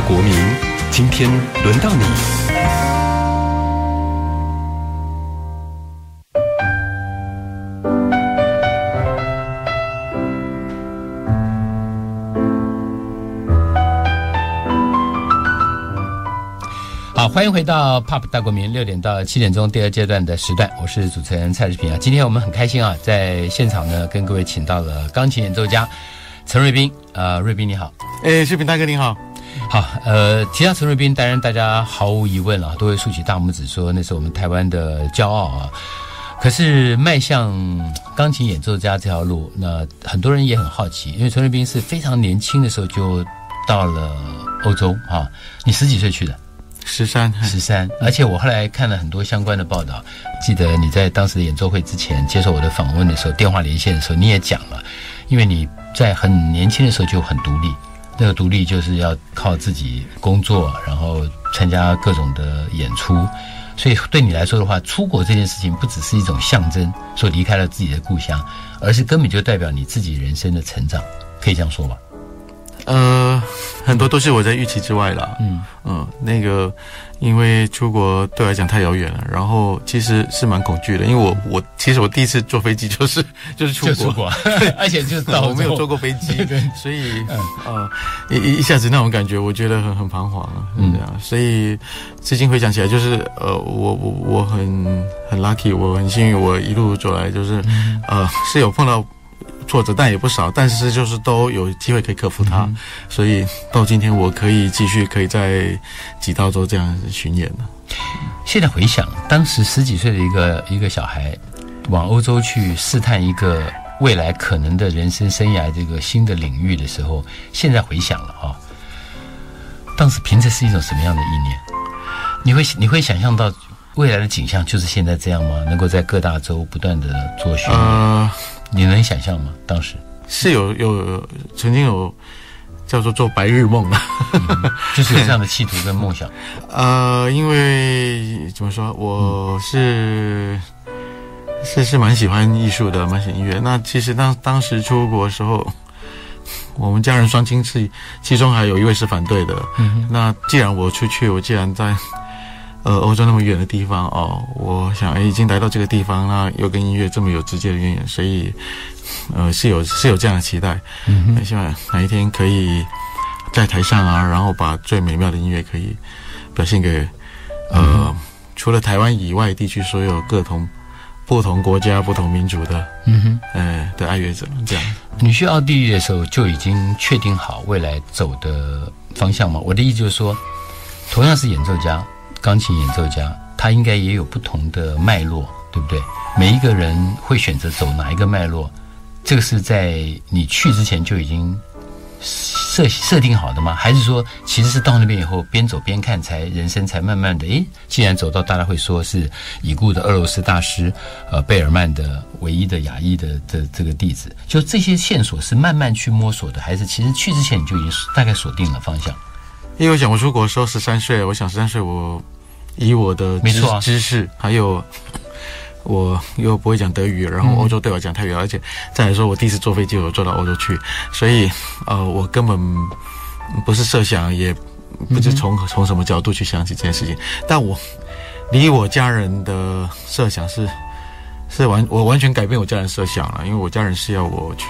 大国民，今天轮到你。好，欢迎回到 Pop 大国民六点到七点钟第二阶段的时段，我是主持人蔡志平啊。今天我们很开心啊，在现场呢跟各位请到了钢琴演奏家陈瑞斌啊，瑞斌你好，哎，志平大哥你好，好，呃，提到陈瑞斌，当然大家毫无疑问啊，都会竖起大拇指说那是我们台湾的骄傲啊。可是迈向钢琴演奏家这条路，那很多人也很好奇，因为陈瑞斌是非常年轻的时候就到了欧洲啊，你十几岁去的。十三，十三，而且我后来看了很多相关的报道，记得你在当时的演奏会之前接受我的访问的时候，电话连线的时候你也讲了，因为你在很年轻的时候就很独立，那个独立就是要靠自己工作，然后参加各种的演出，所以对你来说的话，出国这件事情不只是一种象征，说离开了自己的故乡，而是根本就代表你自己人生的成长，可以这样说吧？呃，很多都是我在预期之外了。嗯。嗯，那个，因为出国对我来讲太遥远了，然后其实是蛮恐惧的，因为我我其实我第一次坐飞机就是 就是出国，出国，而且就是到 我没有坐过飞机，对，所以呃一一下子那种感觉，我觉得很很彷徨啊，这样，所以至今回想起来，就是呃我我我很很 lucky，我很幸运，我一路走来就是呃是有碰到。挫折但也不少，但是就是都有机会可以克服它，所以到今天我可以继续可以在几道州这样巡演了。现在回想，当时十几岁的一个一个小孩，往欧洲去试探一个未来可能的人生生涯这个新的领域的时候，现在回想了啊，当时凭着是一种什么样的意念？你会你会想象到未来的景象就是现在这样吗？能够在各大洲不断的做巡演？你能想象吗？当时是有有曾经有叫做做白日梦的，就是有这样的企图跟梦想。呃，因为怎么说，我是是是蛮喜欢艺术的，蛮喜欢音乐。那其实当当时出国的时候，我们家人双亲是其中还有一位是反对的。那既然我出去，我既然在。呃，欧洲那么远的地方哦，我想哎，已经来到这个地方，那又跟音乐这么有直接的渊源，所以，呃，是有是有这样的期待，嗯，希望哪一天可以在台上啊，然后把最美妙的音乐可以表现给呃，除了台湾以外地区所有各同不同国家、不同民族的，嗯哼，呃的爱乐者这样。你去奥地利的时候就已经确定好未来走的方向吗？我的意思就是说，同样是演奏家。钢琴演奏家，他应该也有不同的脉络，对不对？每一个人会选择走哪一个脉络，这个是在你去之前就已经设设定好的吗？还是说，其实是到那边以后边走边看，才人生才慢慢的？诶，既然走到，大家会说是已故的俄罗斯大师呃贝尔曼的唯一的雅裔的的这个弟子，就这些线索是慢慢去摸索的，还是其实去之前你就已经大概锁定了方向？因为我想，我出国时候十三岁，我想十三岁，我以我的知知识，还有我又不会讲德语，然后欧洲对我讲太远，而且再来说，我第一次坐飞机，我坐到欧洲去，所以呃，我根本不是设想，也不知从从什么角度去想起这件事情。但我离我家人的设想是是完，我完全改变我家人设想了，因为我家人是要我去。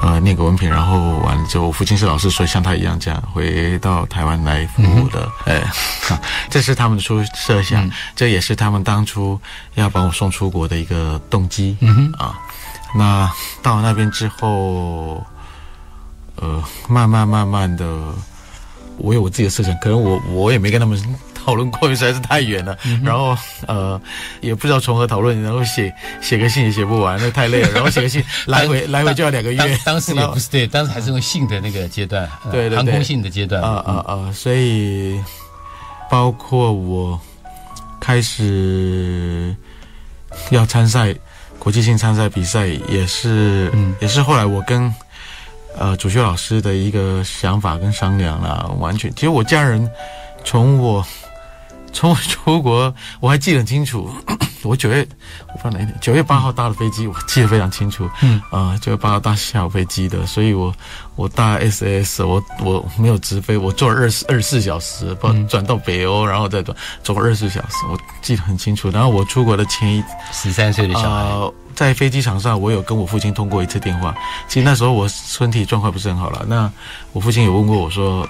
呃，念个文凭，然后完了之后，我父亲是老师，所以像他一样这样回到台湾来服务的。哎，这是他们的初设想，这也是他们当初要把我送出国的一个动机。嗯哼啊，那到那边之后，呃，慢慢慢慢的，我有我自己的设想，可能我我也没跟他们。讨论过于实在是太远了，然后呃也不知道从何讨论，然后写写个信也写不完，那 太累了。然后写个信来回来回就要两个月。当时也不是对，当时还是用信的那个阶段，对对航空信的阶段。啊啊啊！所以包括我开始要参赛，国际性参赛比赛也是，也是后来我跟呃主修老师的一个想法跟商量了，完全。其实我家人从我。从我出国我还记得很清楚，我九月我不知道哪一天，九月八号搭的飞机，我记得非常清楚。嗯，啊，九月八号搭下午飞机的，所以我我搭 SAS，我我没有直飞，我坐了二十二十四小时，不转到北欧，然后再转走二十四小时，我记得很清楚。然后我出国的前一十三岁的小孩，在飞机场上，我有跟我父亲通过一次电话。其实那时候我身体状况不是很好了，那我父亲有问过我说。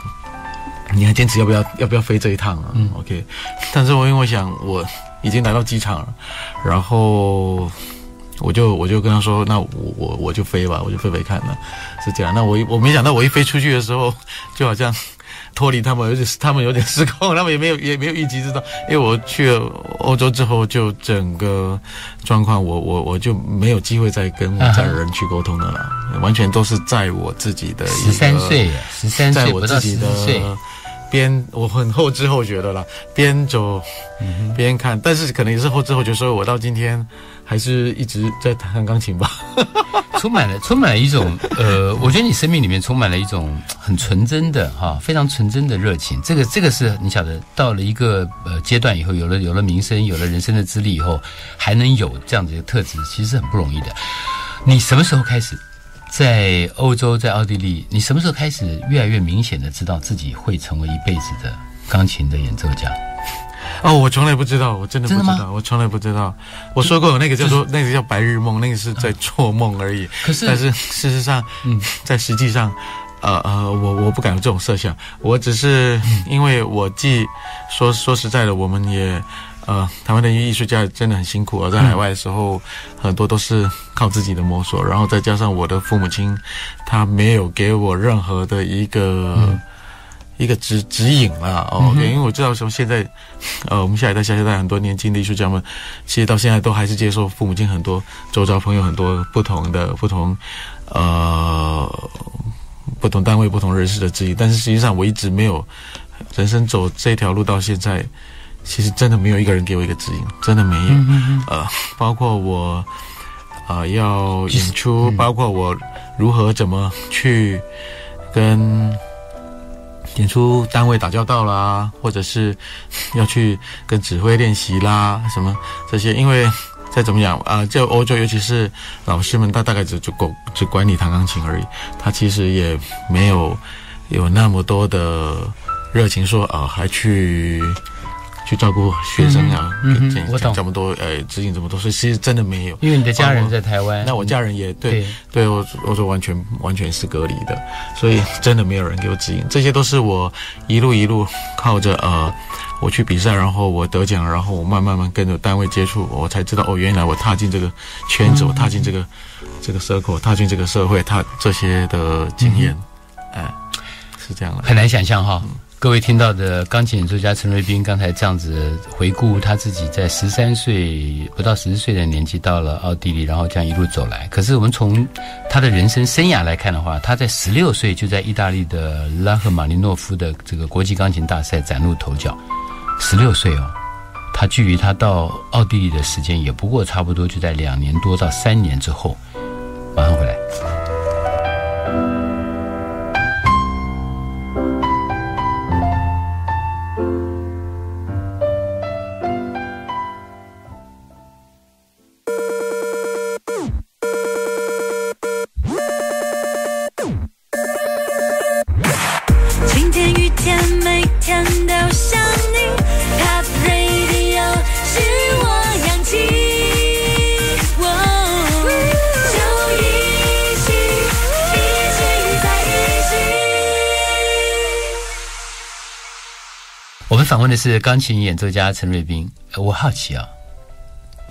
你还坚持要不要要不要飞这一趟啊？嗯，OK。但是我因为我想我已经来到机场了，然后我就我就跟他说，那我我我就飞吧，我就飞飞看呢，是这样。那我我没想到我一飞出去的时候，就好像脱离他们而且他们有点失控，他们也没有也没有预计知道，因为我去了欧洲之后，就整个状况我我我就没有机会再跟我家人去沟通的了，完全都是在我自己的十三岁，十三岁我自己的。边我很后知后觉的啦，边走边看，但是可能也是后知后觉，所以我到今天还是一直在弹钢琴吧。充满了充满了一种呃，我觉得你生命里面充满了一种很纯真的哈，非常纯真的热情。这个这个是你晓得，到了一个呃阶段以后，有了有了名声，有了人生的资历以后，还能有这样子的特质，其实很不容易的。你什么时候开始？在欧洲，在奥地利，你什么时候开始越来越明显的知道自己会成为一辈子的钢琴的演奏家？哦，我从来不知道，我真的不知道，我从来不知道。我说过，那个叫做那个叫白日梦，那个是在做梦而已。可是，但是事实上，嗯，在实际上，呃呃，我我不敢有这种设想。我只是因为我既说说实在的，我们也。呃，台湾的艺术家真的很辛苦啊，在海外的时候，很多都是靠自己的摸索，然后再加上我的父母亲，他没有给我任何的一个一个指指引啦。哦，因为我知道说现在，呃，我们下一代、下一代很多年轻的艺术家们，其实到现在都还是接受父母亲很多周遭朋友很多不同的不同，呃，不同单位、不同人士的指引，但是实际上我一直没有人生走这条路到现在。其实真的没有一个人给我一个指引，真的没有。呃，包括我，啊，要演出，包括我如何怎么去跟演出单位打交道啦，或者是要去跟指挥练习啦，什么这些。因为再怎么讲啊，就欧洲，尤其是老师们，他大概只就管只管你弹钢琴而已，他其实也没有有那么多的热情说啊，还去。去照顾学生啊，我懂。这么多，呃，指引这么多，所以其实真的没有。因为你的家人在台湾，那我家人也对，对。我我说完全完全是隔离的，所以真的没有人给我指引。这些都是我一路一路靠着呃，我去比赛，然后我得奖，然后我慢慢慢跟着单位接触，我才知道哦，原来我踏进这个圈子，我踏进这个这个 circle，踏进这个社会，踏这些的经验，哎，是这样的，很难想象哈。各位听到的钢琴演奏家陈瑞斌，刚才这样子回顾他自己在十三岁不到十岁的年纪到了奥地利，然后这样一路走来。可是我们从他的人生生涯来看的话，他在十六岁就在意大利的拉赫玛尼诺夫的这个国际钢琴大赛崭露头角。十六岁哦，他距离他到奥地利的时间也不过差不多就在两年多到三年之后。马上回来。问的是钢琴演奏家陈瑞斌。我好奇啊，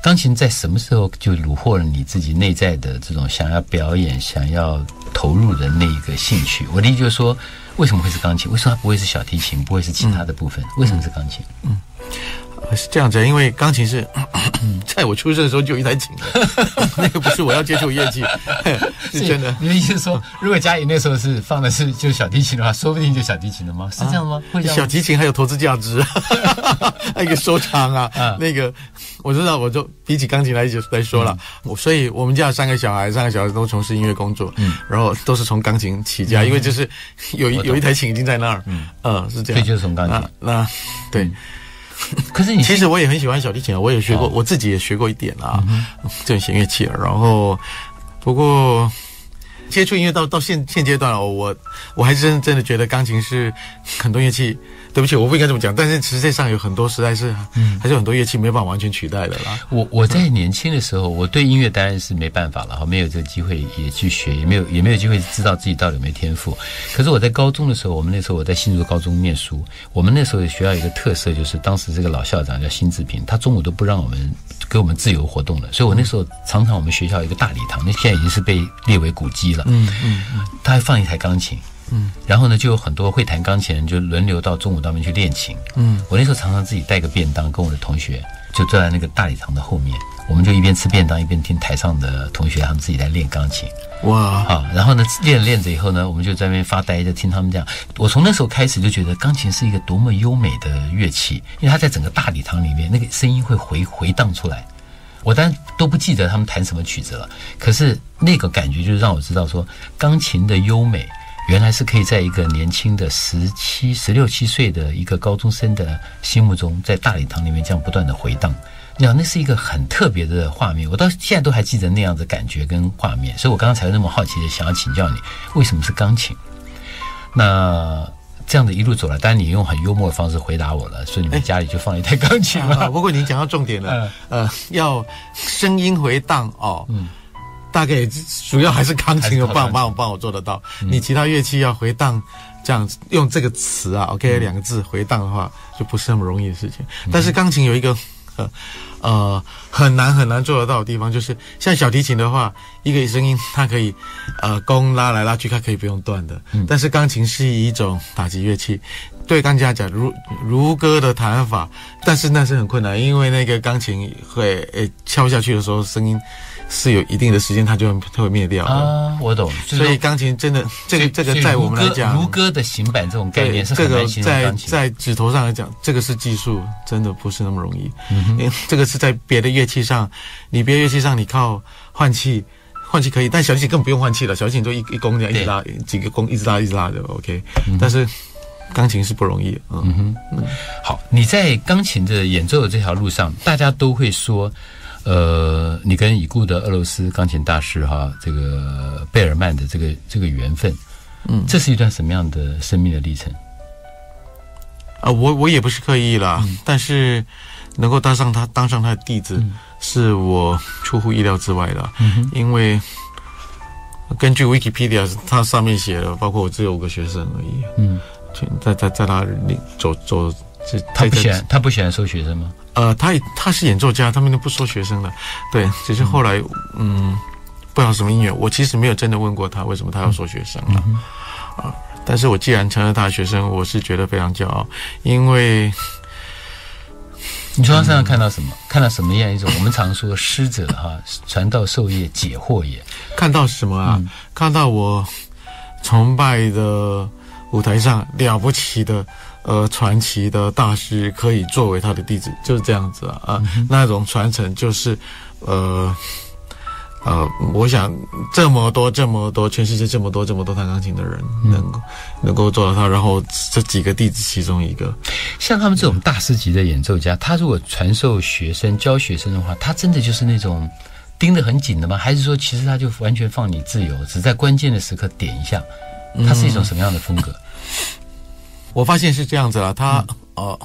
钢琴在什么时候就虏获了你自己内在的这种想要表演、想要投入的那一个兴趣？我的意思就是说，为什么会是钢琴？为什么它不会是小提琴？不会是其他的部分？为什么是钢琴？嗯。是这样子，因为钢琴是在我出生的时候就有一台琴那个不是我要接触乐器，是真的。你的意思说，如果家里那时候是放的是就小提琴的话，说不定就小提琴了吗？是这样吗？小提琴还有投资价值，还有一个收藏啊。那个我知道，我就比起钢琴来来说了，我所以我们家三个小孩，三个小孩都从事音乐工作，嗯，然后都是从钢琴起家，因为就是有有一台琴已经在那儿，嗯，呃，是这样，所以就是从钢琴。那对。可是你其实我也很喜欢小提琴啊，我也学过，我自己也学过一点啊，这种弦乐器。然后，不过接触音乐到到现现阶段哦，我我还是真真的觉得钢琴是很多乐器。对不起，我不应该这么讲，但是实际上有很多实在是，嗯，还是很多乐器没有办法完全取代的啦。我我在年轻的时候，我对音乐当然是没办法了哈，没有这个机会也去学，也没有也没有机会知道自己到底有没有天赋。可是我在高中的时候，我们那时候我在新竹高中念书，我们那时候学校有一个特色，就是当时这个老校长叫辛志平，他中午都不让我们给我们自由活动的，所以我那时候常常我们学校一个大礼堂，那现在已经是被列为古迹了，嗯嗯嗯，他还放一台钢琴。嗯，然后呢，就有很多会弹钢琴人就轮流到中午那边去练琴。嗯，我那时候常常自己带个便当，跟我的同学就坐在那个大礼堂的后面，我们就一边吃便当一边听台上的同学他们自己在练钢琴。哇，好，然后呢，练着练着以后呢，我们就在那边发呆，就听他们这样。我从那时候开始就觉得钢琴是一个多么优美的乐器，因为它在整个大礼堂里面，那个声音会回回荡出来。我当然都不记得他们弹什么曲子了，可是那个感觉就是让我知道说钢琴的优美。原来是可以在一个年轻的十七、十六七岁的一个高中生的心目中，在大礼堂里面这样不断的回荡，你想那是一个很特别的画面，我到现在都还记得那样的感觉跟画面，所以我刚刚才那么好奇的想要请教你，为什么是钢琴？那这样的一路走来，当然你用很幽默的方式回答我了，说你们家里就放一台钢琴了。不过你讲到重点了，呃，要声音回荡哦。嗯。大概主要还是钢琴有帮帮我帮我做得到，你其他乐器要回荡，这样用这个词啊，OK 两个字回荡的话，就不是那么容易的事情。但是钢琴有一个呃呃很难很难做得到的地方，就是像小提琴的话，一个声音它可以呃弓拉来拉去，它可以不用断的。但是钢琴是一种打击乐器，对钢琴家讲，如如歌的弹法，但是那是很困难，因为那个钢琴会诶敲下去的时候声音。是有一定的时间，它就会它会灭掉啊。我懂，所以钢琴真的这个这个在我们来讲，如歌的行板这种概念是这个在在指头上来讲，这个是技术，真的不是那么容易。因为这个是在别的乐器上，你别的乐器上你靠换气，换气可以，但小提琴更不用换气了，小提琴就一一弓这样一直拉，几个弓一直拉一直拉的 OK。但是钢琴是不容易。嗯哼，好，你在钢琴的演奏的这条路上，大家都会说。呃，你跟已故的俄罗斯钢琴大师哈，这个贝尔曼的这个这个缘分，嗯，这是一段什么样的生命的历程？啊，我我也不是刻意啦，但是能够当上他当上他的弟子，是我出乎意料之外的，因为根据 Wikipedia，它上面写的，包括我只有五个学生而已，嗯，在在在他走走，他不喜欢他不喜欢收学生吗？呃，他他是演奏家，他们都不收学生的，对，只是后来，嗯，不知道什么音乐，我其实没有真的问过他为什么他要收学生啊，啊，但是我既然成了他的学生，我是觉得非常骄傲，因为你从他身上看到什么？看到什么样一种？我们常说师者哈，传道授业解惑也。看到什么啊？看到我崇拜的舞台上了不起的。呃，传奇的大师可以作为他的弟子，就是这样子啊啊，那种传承就是，呃，呃，我想这么多这么多，全世界这么多这么多弹钢琴的人，能够能够做到他，然后这几个弟子其中一个，像他们这种大师级的演奏家，他如果传授学生教学生的话，他真的就是那种盯得很紧的吗？还是说其实他就完全放你自由，只在关键的时刻点一下？他是一种什么样的风格？我发现是这样子了，他哦，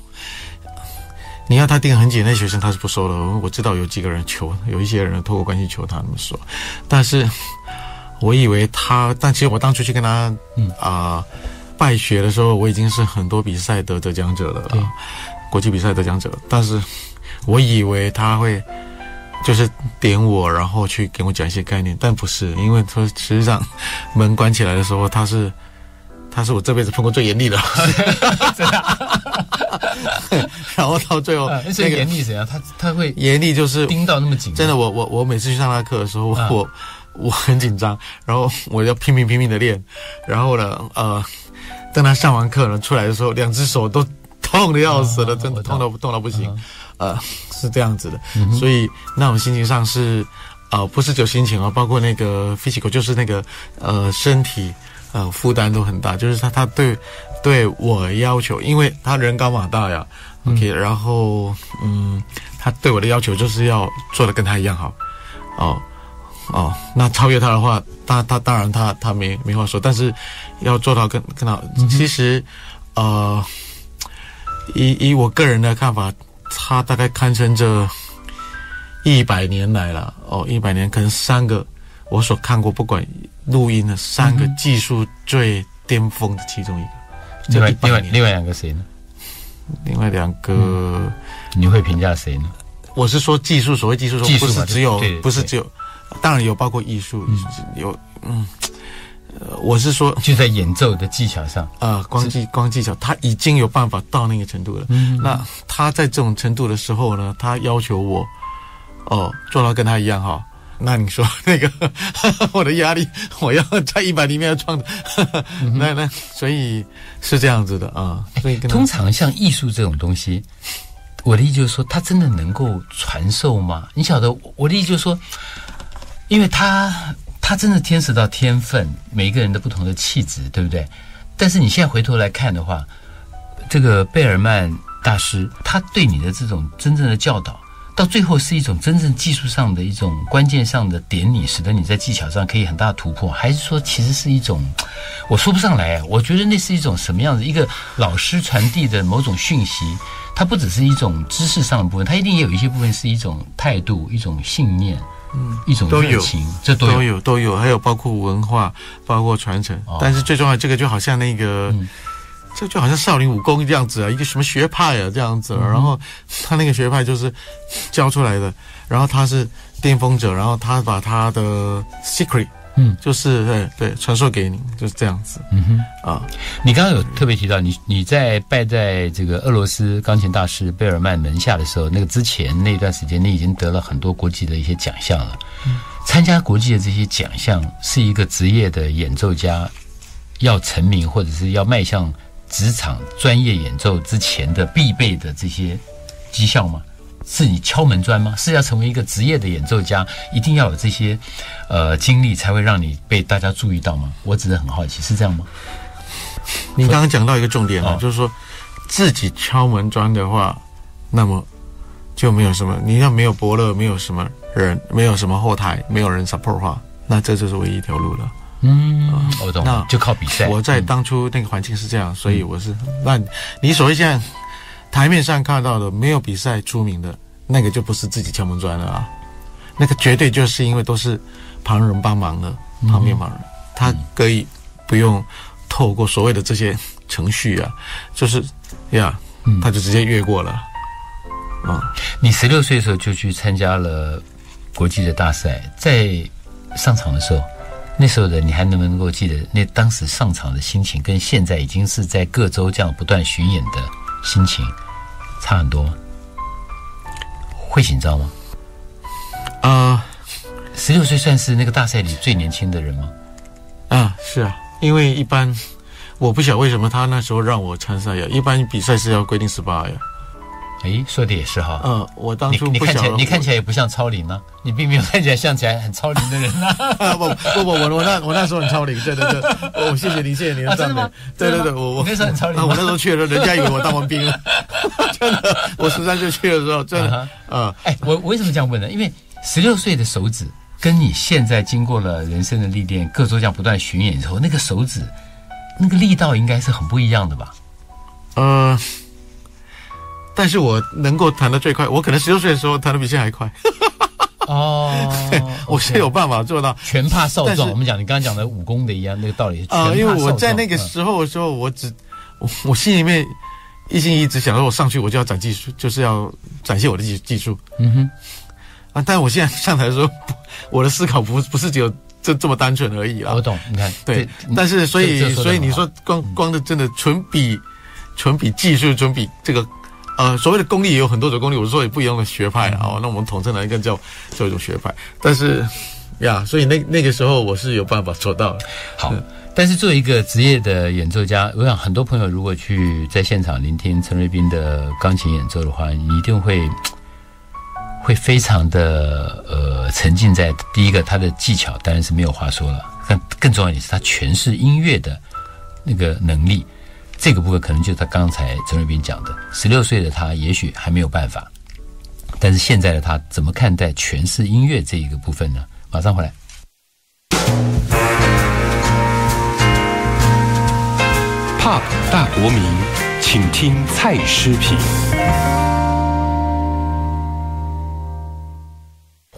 你要他定很紧，那学生他是不收的。我知道有几个人求，有一些人透过关系求他那么说，但是我以为他，但其实我当初去跟他啊拜学的时候，我已经是很多比赛得得奖者了，国际比赛得奖者。但是我以为他会就是点我，然后去给我讲一些概念，但不是，因为他实际上门关起来的时候，他是。他是我这辈子碰过最严厉的，真的。然后到最后，那个严厉怎样？他他会严厉就是盯到那么紧。真的，我我我每次去上他课的时候，我我很紧张，然后我要拼命拼命的练。然后呢，呃，等他上完课呢出来的时候，两只手都痛的要死了，真的痛到痛到不行。呃，是这样子的，所以那种心情上是，呃，不是只有心情哦，包括那个 physical，就是那个呃身体。呃，负担都很大，就是他他对对我要求，因为他人高马大呀，OK，然后嗯，他对我的要求就是要做的跟他一样好，哦哦，那超越他的话，他他当然他他没没话说，但是要做到跟跟他，其实呃，以以我个人的看法，他大概堪称这一百年来了哦，一百年可能三个我所看过不管录音的三个技术最巅峰的其中一个。另外另外另外两个谁呢？另外两个，你会评价谁呢？我是说技术，所谓技术，不是只有，不是只有，当然有包括艺术，有嗯，呃，我是说就在演奏的技巧上啊，光技光技巧，他已经有办法到那个程度了。嗯，那他在这种程度的时候呢，他要求我哦做到跟他一样哈。那你说那个 我的压力，我要在一百里面要创的，那那所以是这样子的啊。所以通常像艺术这种东西，我的意思就是说，它真的能够传授吗？你晓得，我的意思就是说，因为它他真的牵涉到天分，每个人的不同的气质，对不对？但是你现在回头来看的话，这个贝尔曼大师他对你的这种真正的教导。到最后是一种真正技术上的一种关键上的点，你使得你在技巧上可以很大突破，还是说其实是一种，我说不上来。我觉得那是一种什么样子？一个老师传递的某种讯息，它不只是一种知识上的部分，它一定也有一些部分是一种态度、一种信念，嗯，一种都有，这都有都有，还有包括文化，包括传承。但是最重要，这个就好像那个。这就好像少林武功这样子啊，一个什么学派啊这样子，然后他那个学派就是教出来的，然后他是巅峰者，然后他把他的 secret，嗯，就是对对传授给你，就是这样子。嗯哼啊，你刚刚有特别提到你你在拜在这个俄罗斯钢琴大师贝尔曼门下的时候，那个之前那段时间你已经得了很多国际的一些奖项了。参加国际的这些奖项是一个职业的演奏家要成名或者是要迈向。职场专业演奏之前的必备的这些绩效吗？是你敲门砖吗？是要成为一个职业的演奏家，一定要有这些呃经历才会让你被大家注意到吗？我只是很好奇，是这样吗？你刚刚讲到一个重点啊，就是说自己敲门砖的话，那么就没有什么，你要没有伯乐，没有什么人，没有什么后台，没有人 support 的话，那这就是唯一一条路了。嗯，我懂。那就靠比赛。我在当初那个环境是这样，所以我是那，你所谓现在台面上看到的没有比赛出名的那个，就不是自己敲门砖了啊。那个绝对就是因为都是旁人帮忙的，旁边帮人，他可以不用透过所谓的这些程序啊，就是呀，他就直接越过了。啊，你十六岁的时候就去参加了国际的大赛，在上场的时候。那时候的你还能不能够记得那当时上场的心情，跟现在已经是在各州这样不断巡演的心情差很多吗？会紧张吗？啊，十六岁算是那个大赛里最年轻的人吗？啊，是啊，因为一般我不晓得为什么他那时候让我参赛呀，一般比赛是要规定十八呀。哎，说的也是哈。嗯，我当初你看起来你看起来也不像超龄呢，你并没有看起来像起来很超龄的人呐。不不不，我我那我那时候很超龄，对对对，我谢谢您，谢谢您的赞美。对对对，我我那时候很超龄，我那时候去了，人家以为我当完兵了。真的，我十三岁去的时候，真的啊。哎，我我为什么这样问呢？因为十六岁的手指，跟你现在经过了人生的历练，各州这样不断巡演之后，那个手指，那个力道应该是很不一样的吧？嗯。但是我能够弹的最快，我可能十六岁的时候弹的比现在还快。哦，我是有办法做到全怕少壮。我们讲你刚刚讲的武功的一样那个道理。啊，因为我在那个时候的时候，我只我 我心里面一心一直想说，我上去我就要展技术，就是要展现我的技技术。嗯哼。啊，但我现在上台的时候，我的思考不不是只有这这么单纯而已啊。我懂，你看，对。但是所以所以你说光光的真的纯比纯比技术，纯比这个。呃，所谓的功力也有很多种功力，我是说也不一样的学派啊。那我们统称来一个叫做一种学派。但是呀，所以那那个时候我是有办法做到。好，但是作为一个职业的演奏家，我想很多朋友如果去在现场聆听陈瑞斌的钢琴演奏的话，你一定会会非常的呃沉浸在第一个他的技巧当然是没有话说了，但更重要的是他诠释音乐的那个能力。这个部分可能就是他刚才陈瑞斌讲的，十六岁的他也许还没有办法，但是现在的他怎么看待诠释音乐这一个部分呢？马上回来。Pop 大国民，请听蔡诗评。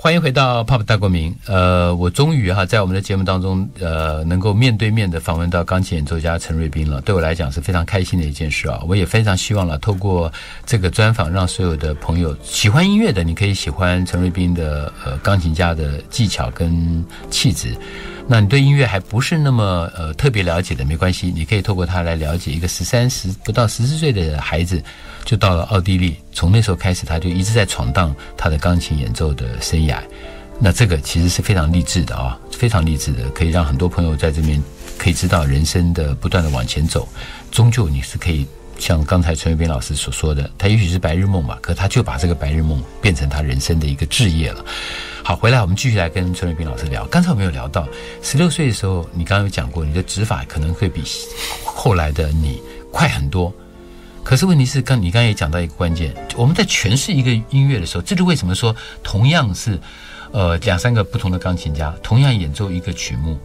欢迎回到 Pop 大国民。呃，我终于哈在我们的节目当中，呃，能够面对面的访问到钢琴演奏家陈瑞斌了。对我来讲是非常开心的一件事啊！我也非常希望了，透过这个专访，让所有的朋友喜欢音乐的，你可以喜欢陈瑞斌的呃钢琴家的技巧跟气质。那你对音乐还不是那么呃特别了解的，没关系，你可以透过他来了解一个十三十不到十四岁的孩子，就到了奥地利，从那时候开始他就一直在闯荡他的钢琴演奏的生涯。那这个其实是非常励志的啊，非常励志的，可以让很多朋友在这边可以知道人生的不断的往前走，终究你是可以像刚才陈伟斌老师所说的，他也许是白日梦吧，可他就把这个白日梦变成他人生的一个志业了。好，回来我们继续来跟陈伟斌老师聊。刚才我们有聊到，十六岁的时候，你刚刚有讲过，你的指法可能会比后来的你快很多。可是问题是，刚你刚刚也讲到一个关键，我们在诠释一个音乐的时候，这就为什么说同样是呃两三个不同的钢琴家同样演奏一个曲目，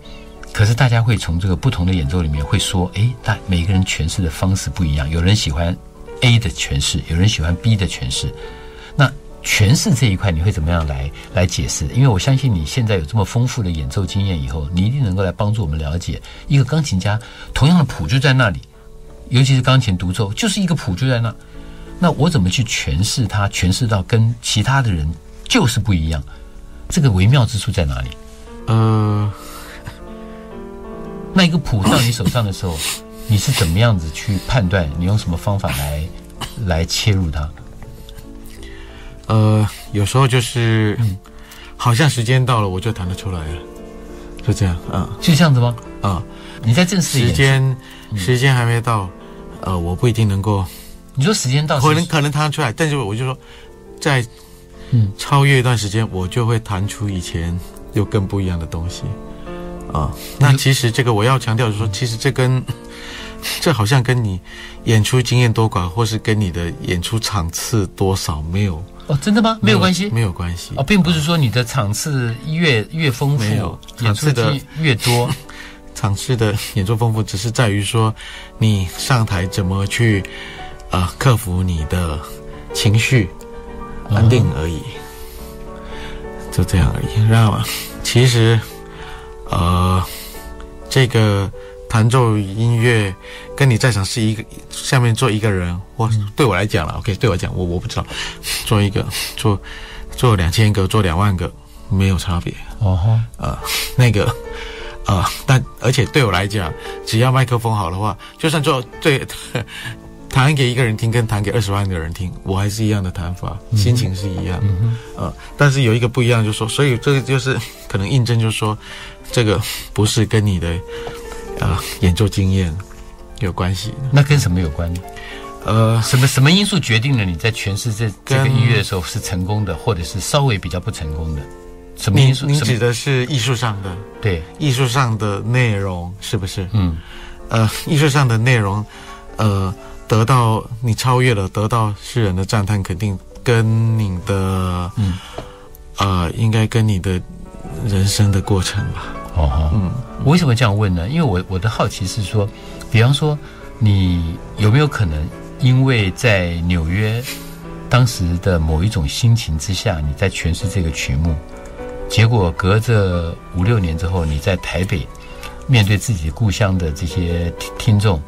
可是大家会从这个不同的演奏里面会说，哎，他每个人诠释的方式不一样，有人喜欢 A 的诠释，有人喜欢 B 的诠释，那。诠释这一块你会怎么样来来解释？因为我相信你现在有这么丰富的演奏经验，以后你一定能够来帮助我们了解一个钢琴家同样的谱就在那里，尤其是钢琴独奏就是一个谱就在那，那我怎么去诠释它？诠释到跟其他的人就是不一样，这个微妙之处在哪里？呃，那一个谱到你手上的时候，你是怎么样子去判断？你用什么方法来来切入它？呃，有时候就是，好像时间到了，我就弹得出来了，就这样啊，就这样子吗？啊，你在正式时间时间还没到，呃，我不一定能够。你说时间到，可能可能弹出来，但是我就说，在嗯超越一段时间，我就会弹出以前又更不一样的东西啊。那其实这个我要强调，就是说，其实这跟 这好像跟你演出经验多寡，或是跟你的演出场次多少没有。哦，真的吗？没有关系，没有关系哦，并不是说你的场次越越丰富，场次的越多，场次的演出丰富，只是在于说你上台怎么去啊克服你的情绪安定而已，就这样而已，知道吗？其实，呃，这个。弹奏音乐，跟你在场是一个下面坐一个人，或对我来讲了，OK，对我讲，我我不知道，做一个做做两千个，做两万个没有差别哦哈，呃，那个呃，但而且对我来讲，只要麦克风好的话，就算做对弹给一个人听，跟弹给二十万个人听，我还是一样的弹法，心情是一样，呃，但是有一个不一样，就是说，所以这个就是可能印证，就是说，这个不是跟你的。啊，演奏经验有关系，那跟什么有关？呃，什么什么因素决定了你在诠释这这个音乐的时候是成功的，或者是稍微比较不成功的？什么因素？你指的是艺术上的？对，艺术上的内容是不是？嗯，呃，艺术上的内容，呃，得到你超越了，得到世人的赞叹，肯定跟你的，嗯，啊，应该跟你的人生的过程吧。哦，嗯，我为什么这样问呢？因为我我的好奇是说，比方说，你有没有可能因为在纽约当时的某一种心情之下，你在诠释这个曲目，结果隔着五六年之后，你在台北面对自己故乡的这些听听众，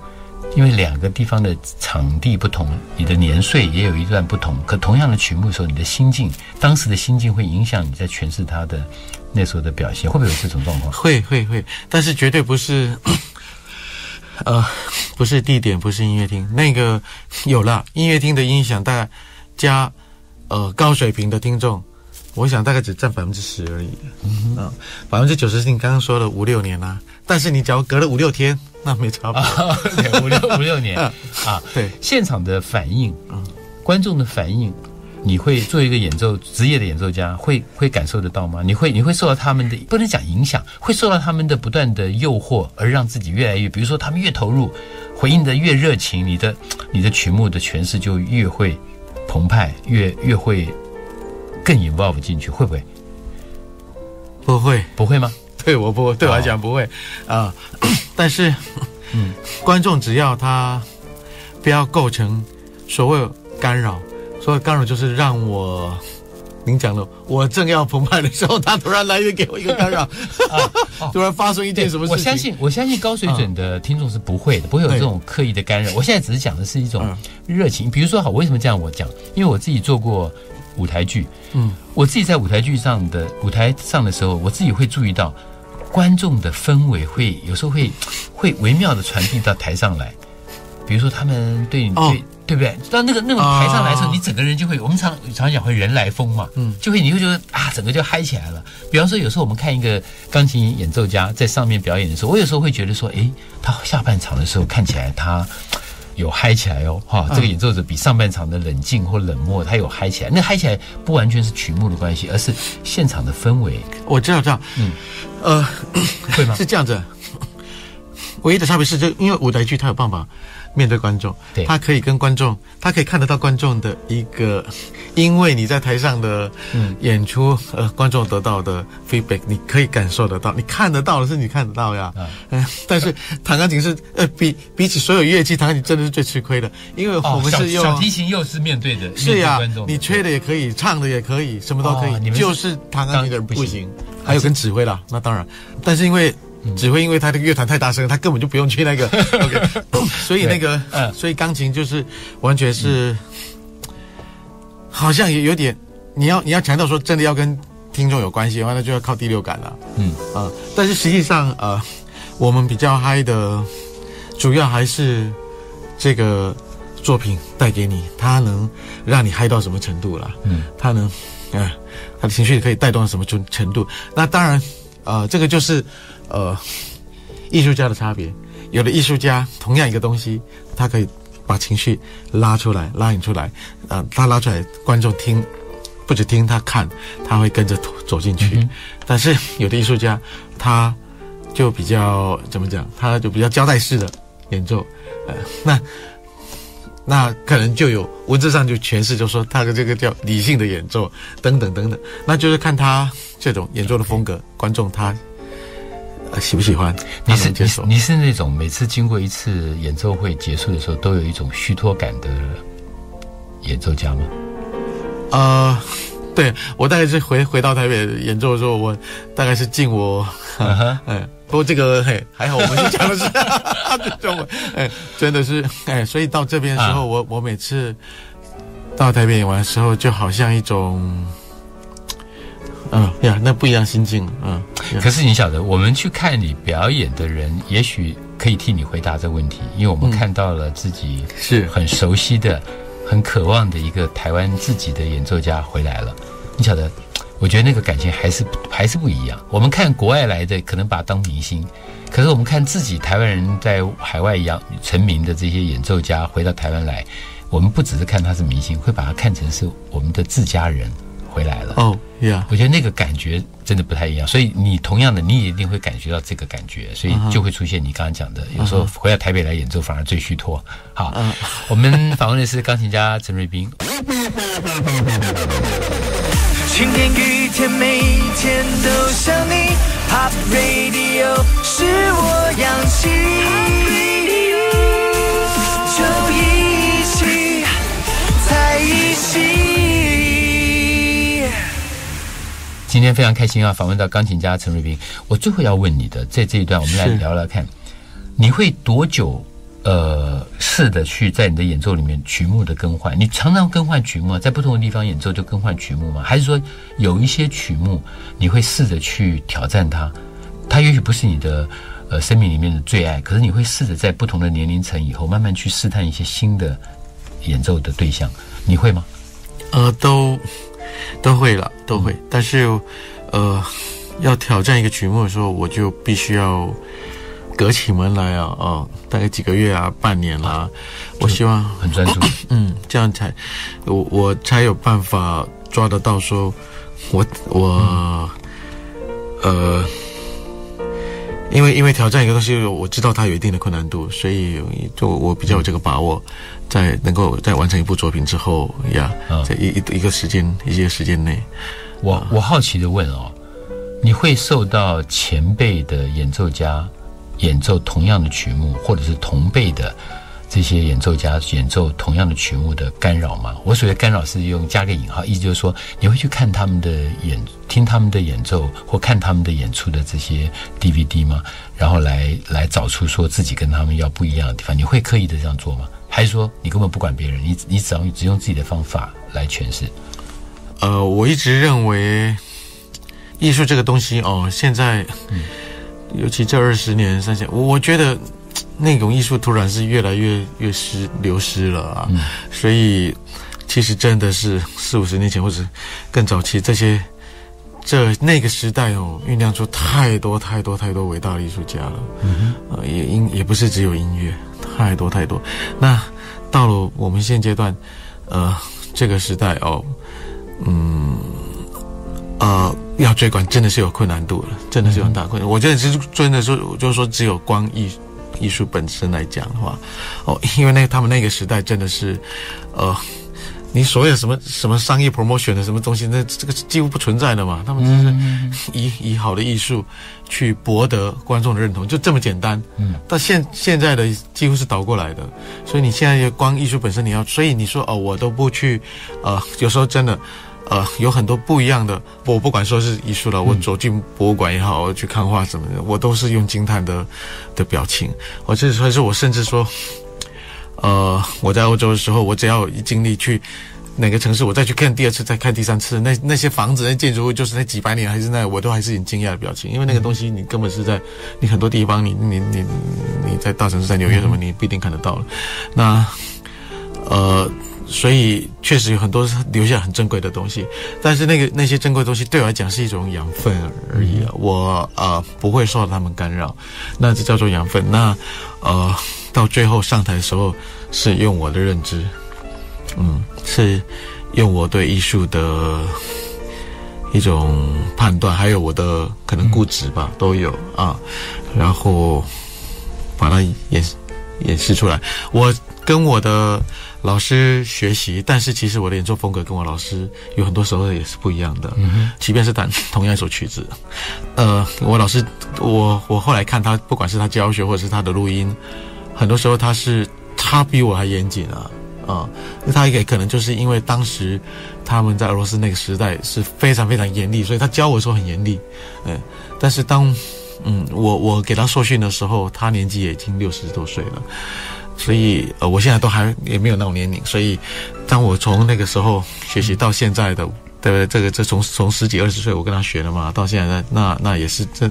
因为两个地方的场地不同，你的年岁也有一段不同，可同样的曲目的时候，你的心境，当时的心境会影响你在诠释它的。那时候的表现会不会有这种状况？会会会，但是绝对不是，呃，不是地点，不是音乐厅。那个有了音乐厅的音响，大家加呃高水平的听众，我想大概只占百分之十而已。嗯，百分之九十是你刚刚说的五六年啦。但是你只要隔了五六天，那没差别。五六五六年 啊，对，现场的反应，观众的反应。你会做一个演奏职业的演奏家，会会感受得到吗？你会你会受到他们的不能讲影响，会受到他们的不断的诱惑，而让自己越来越，比如说他们越投入，回应的越热情，你的你的曲目的诠释就越会澎湃，越越会更 involve 进去，会不会？不会，不会吗？对我不对我来讲不会啊，但是，嗯，观众只要他不要构成所谓干扰，所谓干扰就是让我，您讲了，我正要澎湃的时候，他突然来给我一个干扰，突然发生一件什么事情？我相信，我相信高水准的听众是不会的，不会有这种刻意的干扰。我现在只是讲的是一种热情，比如说，好，为什么这样？我讲，因为我自己做过舞台剧，嗯，我自己在舞台剧上的舞台上的时候，我自己会注意到。观众的氛围会有时候会会微妙的传递到台上来，比如说他们对你对对不对？到那个那种台上来的时候，你整个人就会我们常常讲会人来疯嘛，嗯，就会你会觉得啊，整个就嗨起来了。比方说有时候我们看一个钢琴演奏家在上面表演的时候，我有时候会觉得说，哎，他下半场的时候看起来他。有嗨起来哦，哈！这个演奏者比上半场的冷静或冷漠，他有嗨起来。那嗨起来不完全是曲目的关系，而是现场的氛围。我知道，知道，嗯，呃，会吗？是这样子。唯一的差别是，就因为舞台剧它有办法面对观众，对，他可以跟观众，他可以看得到观众的一个，因为你在台上的演出，呃，观众得到的 feedback，你可以感受得到，你看得到的是你看得到呀，嗯，但是弹钢琴是，呃，比比起所有乐器，弹钢琴真的是最吃亏的，因为我们是用小提琴又是面对的，是呀，你吹的也可以，唱的也可以，什么都可以，就是弹钢琴的人不行，还有跟指挥啦，那当然，但是因为。只会因为他的乐团太大声，他根本就不用去那个。OK，所以那个，所以钢琴就是完全是，好像也有点，你要你要强调说真的要跟听众有关系的话，那就要靠第六感了。嗯啊，但是实际上呃，我们比较嗨的，主要还是这个作品带给你，它能让你嗨到什么程度了？嗯，它能，哎，他的情绪可以带动到什么程程度？那当然，呃，这个就是。呃，艺术家的差别，有的艺术家同样一个东西，他可以把情绪拉出来、拉引出来，呃，他拉出来，观众听，不止听他看，他会跟着走进去。但是有的艺术家，他就比较怎么讲，他就比较交代式的演奏，呃，那那可能就有文字上就诠释，就说他的这个叫理性的演奏，等等等等，那就是看他这种演奏的风格，观众他。喜不喜欢？你是你是你是那种每次经过一次演奏会结束的时候，都有一种虚脱感的演奏家吗？啊，对我大概是回回到台北演奏的时候，我大概是尽我，哎，不过这个嘿还好，我们讲的是 中文，哎，真的是哎，所以到这边的时候，我我每次到台北演完的时候，就好像一种。嗯呀，那不一样心境嗯。可是你晓得，我们去看你表演的人，也许可以替你回答这个问题，因为我们看到了自己是很熟悉的、很渴望的一个台湾自己的演奏家回来了。你晓得，我觉得那个感情还是还是不一样。我们看国外来的，可能把他当明星；可是我们看自己台湾人在海外一样成名的这些演奏家回到台湾来，我们不只是看他是明星，会把他看成是我们的自家人。回来了。哦呀，我觉得那个感觉真的不太一样，所以你同样的，你也一定会感觉到这个感觉，所以就会出现你刚刚讲的，有时候回到台北来演奏反而最虚脱。好，我们访问的是钢琴家陈瑞斌。晴天雨天每一天都想你，Pop Radio 是我氧气，就一起在一起。今天非常开心啊！访问到钢琴家陈瑞斌。我最后要问你的，在这一段，我们来聊聊看，你会多久呃试着去在你的演奏里面曲目的更换？你常常更换曲目，在不同的地方演奏就更换曲目吗？还是说有一些曲目你会试着去挑战它？它也许不是你的呃生命里面的最爱，可是你会试着在不同的年龄层以后，慢慢去试探一些新的演奏的对象，你会吗？呃，都。都会了，都会。但是，呃，要挑战一个曲目的时候，我就必须要，隔起门来啊，哦，大概几个月啊，半年啦，我希望很专注，嗯，这样才我我才有办法抓得到，说我我呃。因为因为挑战一个东西，我知道它有一定的困难度，所以就我比较有这个把握，在能够在完成一部作品之后呀，在一一一个时间一些时间内，我我好奇的问哦，你会受到前辈的演奏家演奏同样的曲目，或者是同辈的？这些演奏家演奏同样的曲目的干扰吗？我所谓干扰是用加个引号，意思就是说你会去看他们的演、听他们的演奏或看他们的演出的这些 DVD 吗？然后来来找出说自己跟他们要不一样的地方，你会刻意的这样做吗？还是说你根本不管别人，你你只要只用自己的方法来诠释？呃，我一直认为艺术这个东西哦，现在尤其这二十年、三十年，我我觉得。那种艺术突然是越来越越失流失了啊，所以其实真的是四五十年前或者更早期这些这那个时代哦，酝酿出太多太多太多伟大的艺术家了，呃，也音也不是只有音乐，太多太多。那到了我们现阶段，呃，这个时代哦，嗯，呃，要追赶真的是有困难度了，真的是有很大困难。我觉得是真的是就是说只有光艺。艺术本身来讲的话，哦，因为那他们那个时代真的是，呃，你所有什么什么商业 promotion 的什么东西，那这个几乎不存在的嘛。他们只是以以好的艺术去博得观众的认同，就这么简单。嗯，但现现在的几乎是倒过来的，所以你现在光艺术本身你要，所以你说哦，我都不去，呃，有时候真的。呃，有很多不一样的，我不管说是艺术了，我走进博物馆也好，我去看画什么的，我都是用惊叹的的表情。我这所以说我甚至说，呃，我在欧洲的时候，我只要一经历去哪个城市，我再去看第二次，再看第三次，那那些房子、那建筑物，就是那几百年还是那，我都还是很惊讶的表情，因为那个东西你根本是在你很多地方，你你你你在大城市，在纽约什么，你不一定看得到了。那呃。所以确实有很多留下很珍贵的东西，但是那个那些珍贵的东西对我来讲是一种养分而已。我呃不会受到他们干扰，那这叫做养分。那呃到最后上台的时候是用我的认知，嗯，是用我对艺术的一种判断，还有我的可能固执吧，都有啊，然后把它演演示出来。我跟我的。老师学习，但是其实我的演奏风格跟我老师有很多时候也是不一样的。嗯即便是弹同样一首曲子，呃，我老师，我我后来看他，不管是他教学或者是他的录音，很多时候他是他比我还严谨啊啊！那他也可能就是因为当时他们在俄罗斯那个时代是非常非常严厉，所以他教我的时候很严厉。嗯，但是当嗯我我给他受训的时候，他年纪也已经六十多岁了。所以，呃，我现在都还也没有那种年龄，所以，当我从那个时候学习到现在的，对不对？这个这从从十几二十岁我跟他学的嘛，到现在那那也是这，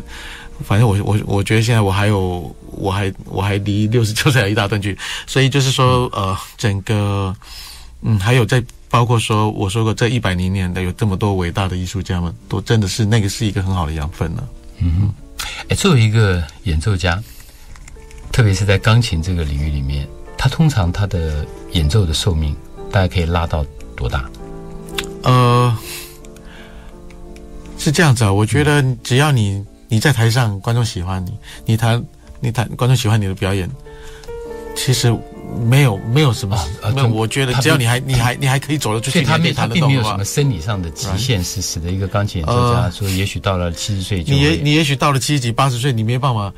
反正我我我觉得现在我还有我还我还离六十九岁还一大段距，所以就是说，呃，整个，嗯，还有在包括说我说过这一百零年的有这么多伟大的艺术家们，都真的是那个是一个很好的养分呢。嗯哼，哎，作为一个演奏家。特别是在钢琴这个领域里面，它通常它的演奏的寿命大概可以拉到多大？呃，是这样子啊。我觉得只要你你在台上，观众喜欢你，你弹你弹，观众喜欢你的表演，其实没有没有什么。没有，我觉得只要你还你还你还可以走得出去，他他并没有什么生理上的极限，是使得一个钢琴演奏家说，也许到了七十岁，你也你也许到了七十几八十岁，你没办法。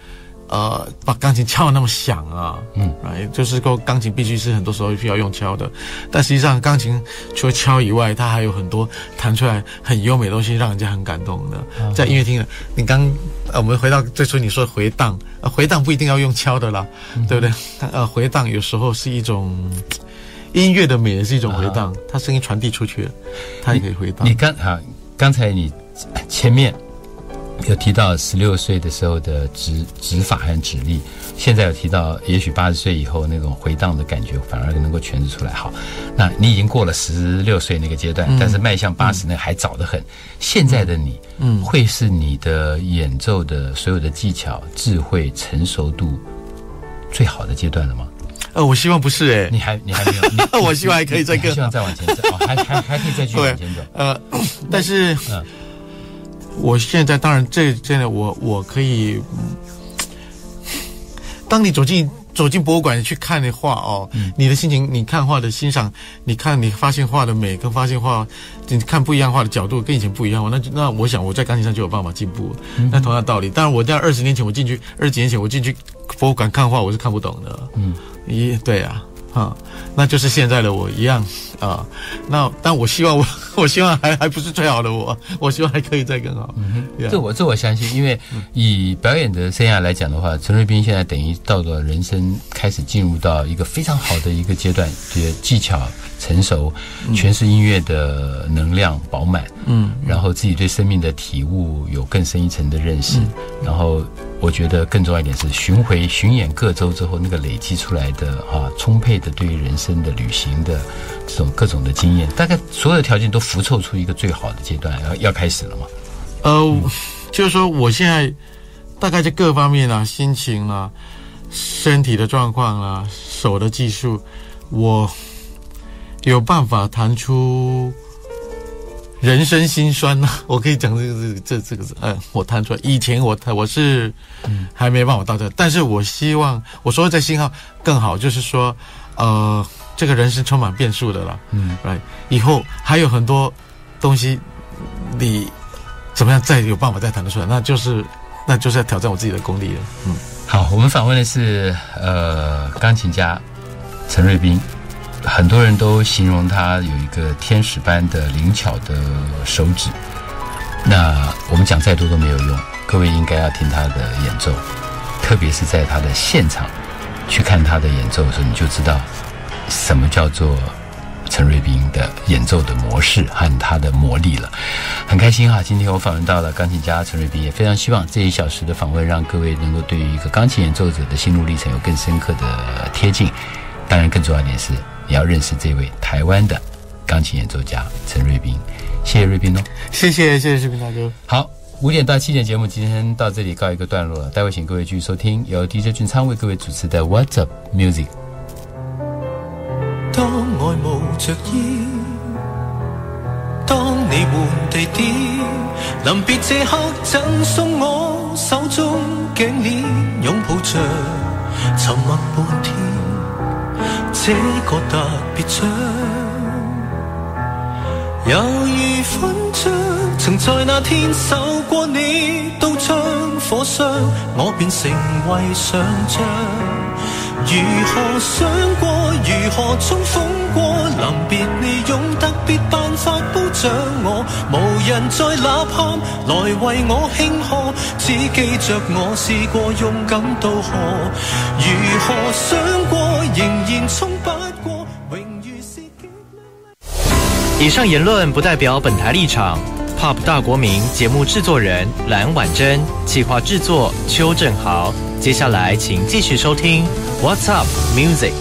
呃，把钢琴敲的那么响啊，嗯，哎，就是说钢琴必须是很多时候需要用敲的，但实际上钢琴除了敲以外，它还有很多弹出来很优美的东西，让人家很感动的。在音乐厅，你刚呃，我们回到最初你说回荡，呃，回荡不一定要用敲的啦，对不对？呃，回荡有时候是一种音乐的美，也是一种回荡，它声音传递出去，它也可以回荡。你刚好刚才你前面。有提到十六岁的时候的指指法和指力，现在有提到，也许八十岁以后那种回荡的感觉反而能够诠释出来。好，那你已经过了十六岁那个阶段，但是迈向八十那还早得很。现在的你，嗯，会是你的演奏的所有的技巧、智慧、成熟度最好的阶段了吗？呃，我希望不是哎，你还你还没有，我希望还可以再更，希望再往前走，还还还可以再继续往前走。呃，但是，嗯。我现在当然，这现在我我可以，当你走进走进博物馆去看的画哦，你的心情，你看画的欣赏，你看你发现画的美跟发现画，你看不一样画的角度跟以前不一样，那那我想我在钢琴上就有办法进步。那同样道理，当然我在二十年前我进去，二十几年前我进去博物馆看画，我是看不懂的。嗯，一对啊。啊，那就是现在的我一样啊。那但我希望我，我希望还还不是最好的我，我希望还可以再更好。这我这我相信，因为以表演的生涯来讲的话，陈瑞斌现在等于到了人生开始进入到一个非常好的一个阶段，也技巧成熟，诠释音乐的能量饱满。嗯，然后自己对生命的体悟有更深一层的认识，然后。我觉得更重要一点是巡回巡演各州之后，那个累积出来的啊，充沛的对于人生的旅行的这种各种的经验，大概所有的条件都浮凑出一个最好的阶段，要要开始了嘛？呃，就是说我现在大概在各方面啊，心情啊，身体的状况啊，手的技术，我有办法弹出。人生心酸呐，我可以讲这个这这这个字，嗯，我弹出来。以前我弹我是，还没办法到这，但是我希望我说在信号更好，就是说，呃，这个人生充满变数的了，嗯，来以后还有很多东西，你怎么样再有办法再弹得出来，那就是那就是要挑战我自己的功力了，嗯。好，我们访问的是呃钢琴家陈瑞斌。很多人都形容他有一个天使般的灵巧的手指，那我们讲再多都没有用，各位应该要听他的演奏，特别是在他的现场去看他的演奏的时候，你就知道什么叫做陈瑞斌的演奏的模式和他的魔力了。很开心哈，今天我访问到了钢琴家陈瑞斌，也非常希望这一小时的访问让各位能够对于一个钢琴演奏者的心路历程有更深刻的贴近。当然，更重要一点是。你要认识这位台湾的钢琴演奏家陈瑞斌，谢谢瑞斌哦，谢谢谢谢瑞斌大哥。好，五点到七点节目今天到这里告一个段落了，待会请各位继续收听由 DJ 俊昌为各位主持的 What's Up Music。当爱无着意，当你换地点，临别这刻赠送我手中颈链，拥抱着沉默半天。这个特别章，犹如勋章，曾在那天受过你刀枪火伤，我便成为上将。如何想过，如何冲锋过，临别你用特别办法褒奖我，无人再呐喊来为我庆贺，只记着我试过勇敢渡河。如何想过，仍然冲不过，荣誉是以上言论不代表本台立场。Pop 大国民节目制作人蓝婉珍，企划制作邱正豪。接下来请继续收听。What's up, music?